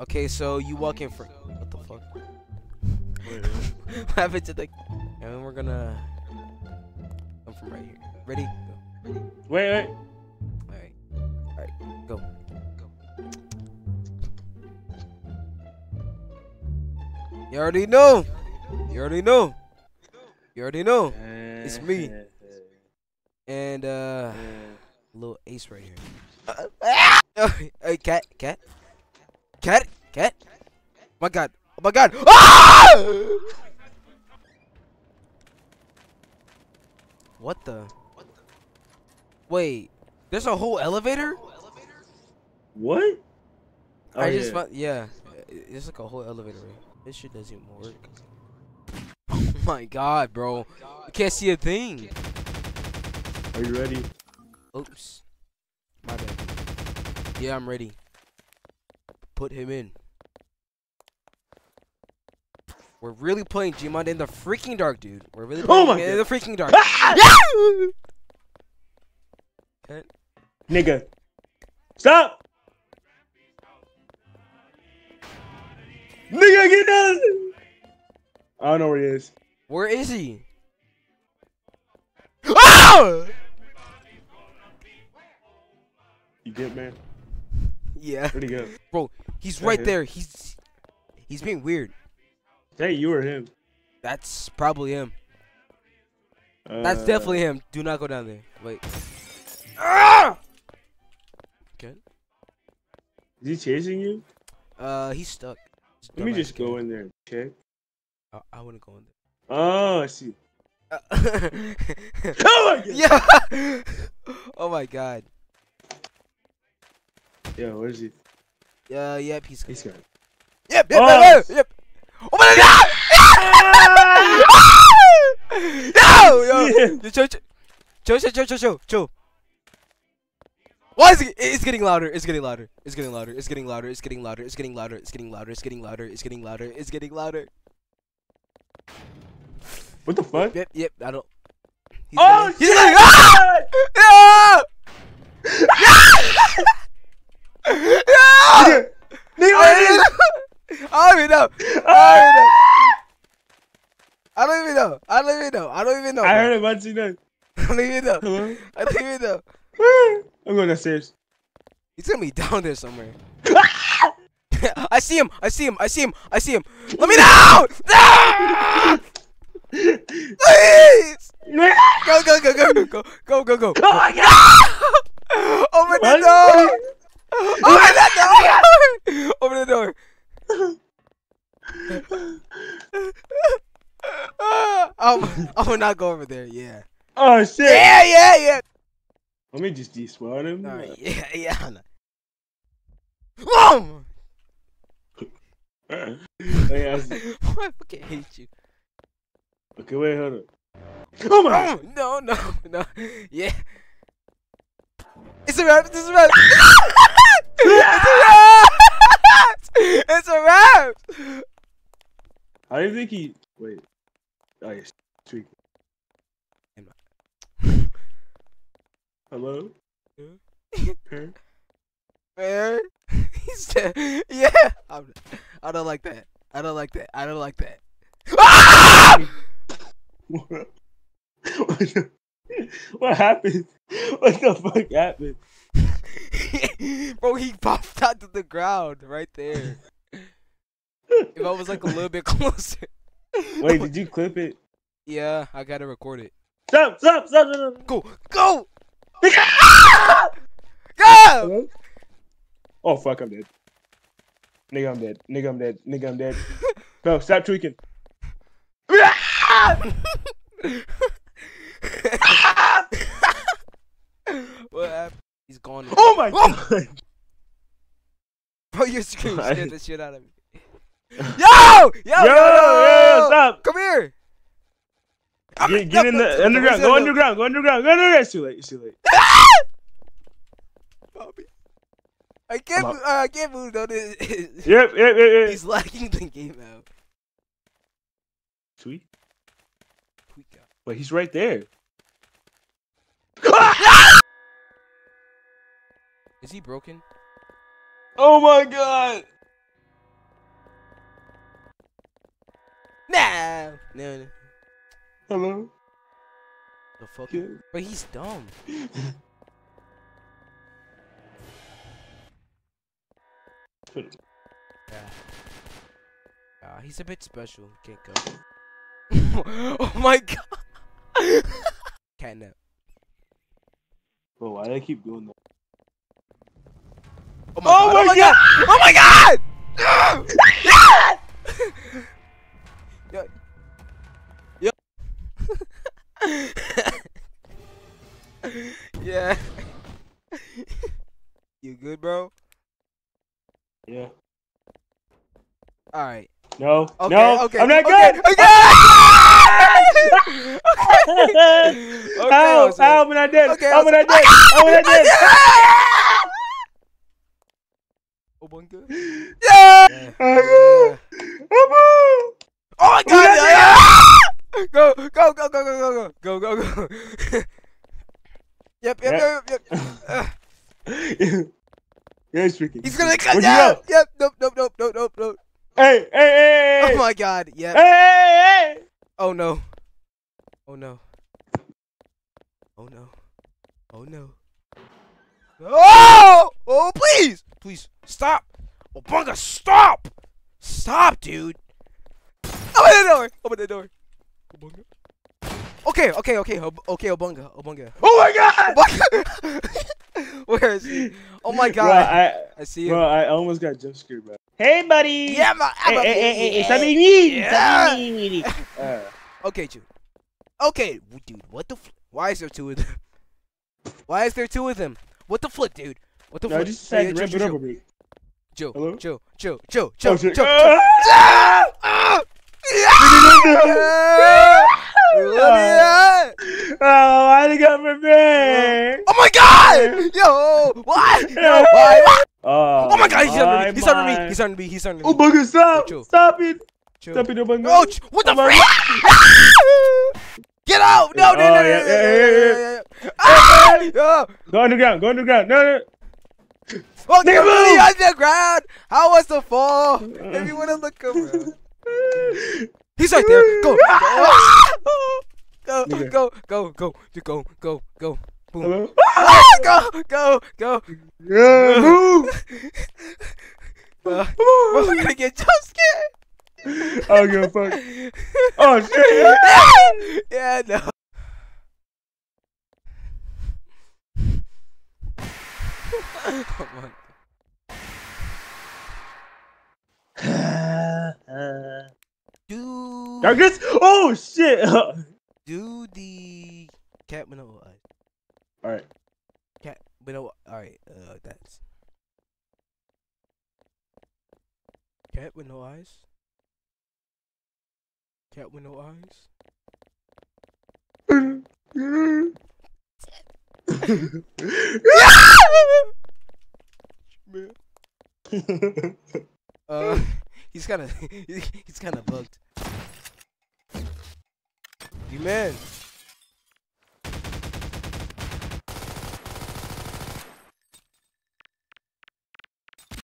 Okay, so you walk in for what the fuck? What happened to the? And then we're gonna come from right here. Ready? Go. wait, wait. All right. All right. Go. Go. You already know. You already know. You already know. It's me. And uh, little ace right here. hey, cat, cat, cat, cat. My God. Oh my God. Ah! What the? Wait, there's a whole elevator? What? Oh, I just yeah. found, yeah, it's like a whole elevator. This shit doesn't even work. Oh my god, bro. You can't see a thing. Are you ready? Oops. My bad. Yeah, I'm ready. Put him in. We're really playing Gmod in the freaking dark, dude. We're really Oh playing my in the freaking dark. Okay. Nigga. Stop! Nigga, get down! I don't know where he is. Where is he? Ah! You get man? Yeah, Where'd he go? bro, he's Right right here. there. He's he's being weird. Hey, you or him? That's probably him. Uh, That's definitely him. Do not go down there. Wait. Ah! Okay. Is he chasing you? Uh, he's stuck. This Let me just go in there and check. I, I wouldn't go in there. Oh, I see. there. Oh my god! yeah. oh my god. Yeah, where's he? Uh, yep, he's. He's got. Yep, yep, Oh! yep, yep, yep. Oh my god! no, yo, yo, chill, chill, chill, chill, chill, chill, chill. Why is it? It's getting louder. It's getting louder. It's getting louder. It's getting louder. It's getting louder. It's getting louder. It's getting louder. It's getting louder. It's getting louder. It's getting louder. What the fuck? Yep, yep. I don't. He's Oh, getting- he's getting- ah! Ah! Ah! Nigga, nigga, I where is don't even know. I don't even know. I don't even know. I don't even know. I don't even know. I heard about you now. I don't even know. Hello? I don't even know. I'm going downstairs. He's gonna be down there somewhere. I see him. I see him. I see him. I see him. Let me down! Ah! Please! Go, go, go, go, go, go, go, go. Oh my god! Open the door! Open the door! Open the door! I'm, I'm gonna not go over there. Yeah. Oh shit! Yeah, yeah, yeah. Let me just despawn him. All right. Yeah, yeah. I. Oh! Hey, I see- I fucking hate you. okay, wait, hold on. Oh my! Oh, no, no, no. Yeah. It's a wrap. It's a wrap. it's a wrap. It's a wrap. Do you think he? Wait. Oh yes, tweak. Hello. Huh? He's dead. Yeah. I'm, I don't like that. I don't like that. I don't like that. Ah! what, what happened? What the fuck happened? Bro, he popped out to the ground right there. If I was like a little bit closer. Wait, did you clip it? Yeah, I gotta record it. Stop! Stop! Stop! stop, Go, go, ah! go! Oh fuck! I'm dead. Nigga, I'm dead. Nigga, I'm dead. Nigga, I'm dead. No, stop tweaking. what happened? He's gone. Oh my Oh! god! Bro, you're screaming I- scared the shit out of me. Yo! Yo! Yo! Yo, yo, stop. Come here! Get, get in the underground. Go underground. Go underground. Go underground. It's too late. It's too late. Bobby. I can't. Uh, I can't move though. This- Yep. Yep. Yep. yep. He's lagging the game out. Tweak out. Wait, he's right there. Is he broken? Oh my god! Nah. No, no. Hello. The fuck? Yeah. But he's dumb. Yeah. Uh, he's a bit special. Can't go. oh my god. Catnap. Bro, why do I keep doing that? Oh my Oh god. my oh my god. Oh my yeah. you good, bro? Yeah. All right. No. Okay, no. okay, I'm not okay, good. Okay. okay. How? Jose. How am I not dead? Okay, How am I Jose. not dead? How am I not dead? Oh my god. Yeah. Yeah. Oh my god. Who Yeah. Go, go, go, go, go, go, go, go, go, go. yep, yep, yep, yep. yep. Uh, yeah, he's gonna cut down. Yep. Nope. Nope. Nope. Nope. Nope. Nope. Hey, hey, hey. Oh my god. Yep. Hey, hey, hey. Oh no. Oh no. Oh no. Oh no. Oh! Oh please! Please stop! Oh Bunga, stop! Stop, dude! Open the door! Open the door! Obunga. Okay, okay, okay, okay, Obunga, Obunga. Oh my god! Obunga! Where is he? Oh my Bro, god! I, I see him. bro, I almost got jump scared, bro. Hey, buddy. Yeah, man. Hey, hey, hey, hey, hey, stop being mean. Stop being mean. Uh, Okay, dude. Okay, dude. What the? Fl- Why is there two of them? Why is there two of them? What the flip, dude? What the no, I flip? just decided to Yeah, ramp it up a bit. chill, Hello? chill, chill, chill, Oh, chill, shit. chill, chill. Ah! Ah! Yeah! Oh, got for me? Oh my god! Yo! Why? Yo, why? why? Oh, Oh my god, he's under me. my, He's under me. He's under me. He's under Oh, me. bugger, stop! Chill. Stop it! Chill. Stop it, oh, bugger. Oh, ch- what the Oh my frick? Get out! No, no, Oh, no, no, no, no, no, no, no. Ah! Go underground, go underground. No, no. Oh, Nigga, move! underground! How was the fall? Want to look around. He's right there. Go. Go. Go. Go. Go. Go. Go. Go. Go. Boom. Ah, Go. Go. Go. Yeah, move! Uh, we're gonna get jump scared. I don't give a fuck. Oh, shit! yeah, no. oh my. Do Darkness? Oh, shit! do the cat with no eyes. Alright. Cat with no. All right. Uh, that's cat with no eyes. Cat with no eyes. Uh, he's kind of he's kind of bugged. You man.